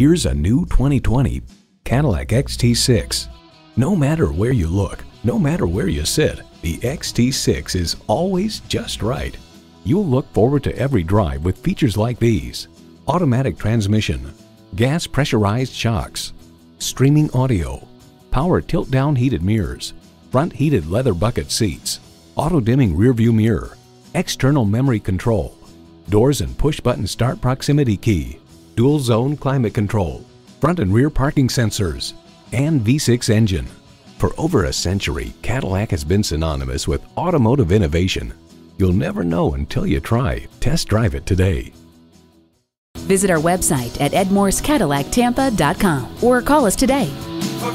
Here's a new 2020 Cadillac XT6. No matter where you look, no matter where you sit, the XT6 is always just right. You'll look forward to every drive with features like these. Automatic transmission, gas pressurized shocks, streaming audio, power tilt-down heated mirrors, front heated leather bucket seats, auto-dimming rearview mirror, external memory control, doors and push-button start proximity key, dual zone climate control, front and rear parking sensors, and V6 engine. For over a century, Cadillac has been synonymous with automotive innovation. You'll never know until you try. Test drive it today. Visit our website at edmorsecadillactampa.com or call us today. For